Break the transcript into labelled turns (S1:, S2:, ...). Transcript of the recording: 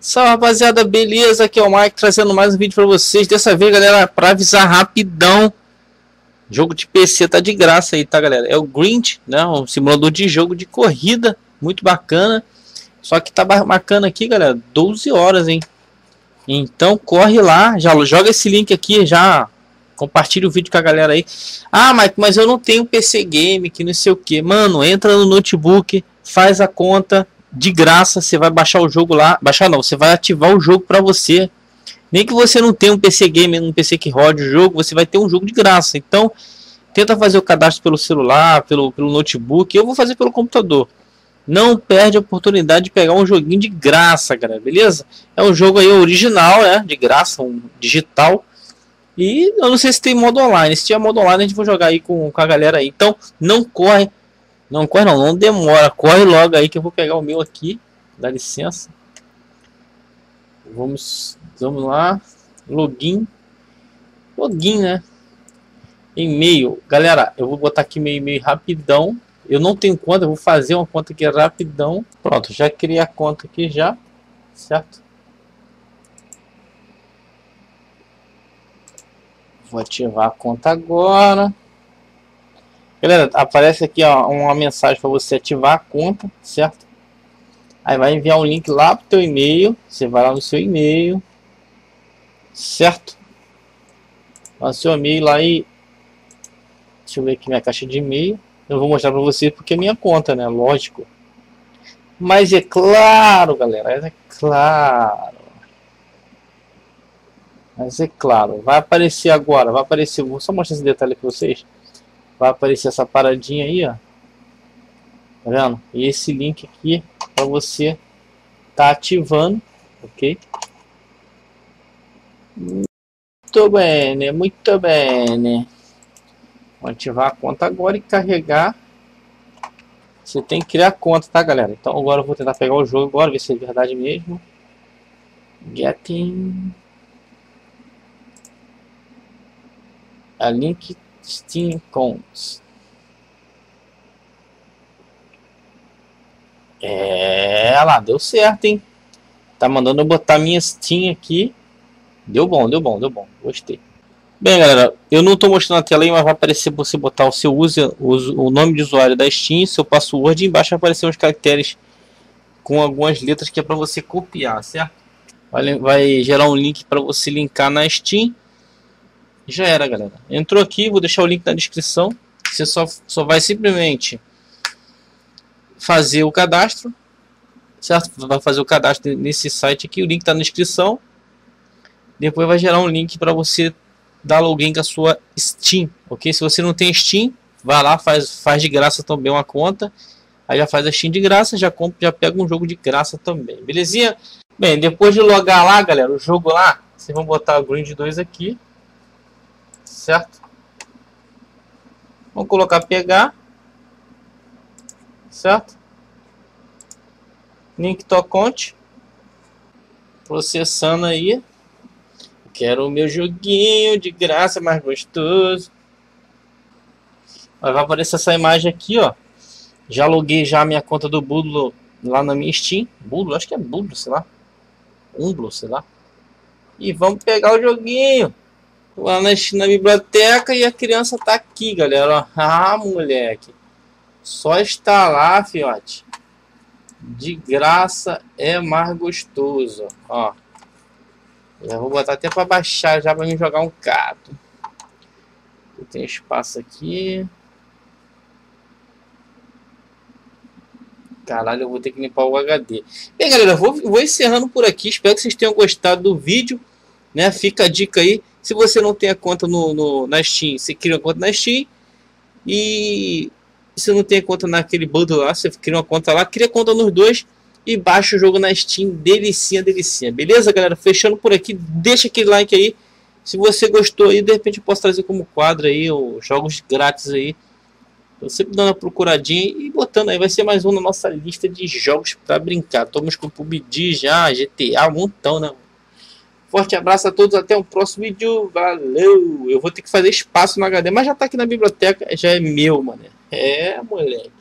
S1: Salve rapaziada, beleza? Aqui é o Mike trazendo mais um vídeo para vocês. Dessa vez, galera, para avisar rapidão, jogo de PC tá de graça aí, tá, galera? É o Grind, né? Um simulador de jogo de corrida, muito bacana. Só que tá bacana aqui, galera, 12 horas, hein? Então corre lá, já joga esse link aqui, já compartilha o vídeo com a galera aí. Ah, Mike, mas eu não tenho PC game, que não sei o que. Mano, entra no notebook, faz a conta de graça, você vai baixar o jogo lá, baixar não, você vai ativar o jogo para você. Nem que você não tenha um PC game, um PC que rode o jogo, você vai ter um jogo de graça. Então, tenta fazer o cadastro pelo celular, pelo, pelo notebook, eu vou fazer pelo computador. Não perde a oportunidade de pegar um joguinho de graça, galera, beleza? É um jogo aí original, né, de graça, um digital. E eu não sei se tem modo online. Se tiver modo online, a gente vai jogar aí com, com a galera aí. Então, não corre não corre não, não demora. Corre logo aí que eu vou pegar o meu aqui. Dá licença. Vamos, vamos lá. Login. Login, né? E-mail. Galera, eu vou botar aqui meu e-mail rapidão. Eu não tenho conta, eu vou fazer uma conta aqui rapidão. Pronto, já criei a conta aqui já. Certo? Vou ativar a conta agora. Galera, aparece aqui ó, uma mensagem para você ativar a conta, certo? Aí vai enviar um link lá pro teu e-mail. Você vai lá no seu e-mail, certo? Lá no seu e-mail lá e deixa eu ver aqui minha caixa de e-mail. Eu vou mostrar para você porque é minha conta, né? Lógico. Mas é claro, galera, é claro. Mas é claro, vai aparecer agora, vai aparecer, vou só mostrar esse detalhe para vocês vai aparecer essa paradinha aí, ó. Tá vendo? E esse link aqui para você tá ativando, ok? Muito bem, muito bem. Vou ativar a conta agora e carregar. Você tem que criar a conta, tá, galera? Então agora eu vou tentar pegar o jogo agora, ver se é verdade mesmo. Getting a link Steam Cons. É, lá, deu certo, hein? Tá mandando eu botar minha Steam aqui. Deu bom, deu bom, deu bom. Gostei. Bem, galera, eu não estou mostrando a tela aí, mas vai aparecer você botar o seu uso, o nome de usuário da Steam, seu password, e embaixo vai aparecer uns caracteres com algumas letras que é para você copiar, certo? Vai, vai gerar um link para você linkar na Steam já era, galera. Entrou aqui, vou deixar o link na descrição. Você só, só vai simplesmente fazer o cadastro, certo? Vai fazer o cadastro nesse site aqui, o link está na descrição. Depois vai gerar um link para você dar login com a sua Steam, ok? Se você não tem Steam, vai lá, faz, faz de graça também uma conta. Aí já faz a Steam de graça, já compra, já pega um jogo de graça também, belezinha? Bem, depois de logar lá, galera, o jogo lá, vocês vão botar o Grind 2 aqui certo? Vamos colocar pegar, certo? Link to account, processando aí. Quero o meu joguinho de graça mais gostoso. Vai aparecer essa imagem aqui, ó. Já loguei já a minha conta do Budlo lá na minha Steam. Budlo, acho que é Budlo, sei lá. Umblo, sei lá. E vamos pegar o joguinho lá na, na biblioteca e a criança tá aqui, galera. Ah, moleque. Só está lá, fiote. De graça é mais gostoso. Ó. Eu vou botar até para baixar já para me jogar um cato. Tem espaço aqui. Caralho, eu vou ter que limpar o HD. Bem, galera, vou, vou encerrando por aqui. Espero que vocês tenham gostado do vídeo. Né? Fica a dica aí. Se você não tem a conta no, no, na Steam, você cria uma conta na Steam. E se não tem a conta naquele bundle lá, você cria uma conta lá, cria conta nos dois e baixa o jogo na Steam. Delicinha, delicinha. Beleza, galera? Fechando por aqui, deixa aquele like aí. Se você gostou aí, de repente eu posso trazer como quadro aí, ou jogos grátis aí. Eu sempre dando uma procuradinha e botando aí. Vai ser mais um na nossa lista de jogos para brincar. Estamos com PUBG já, GTA, um montão, né? Forte abraço a todos, até o próximo vídeo. Valeu! Eu vou ter que fazer espaço no HD, mas já tá aqui na biblioteca, já é meu, mano. É, moleque.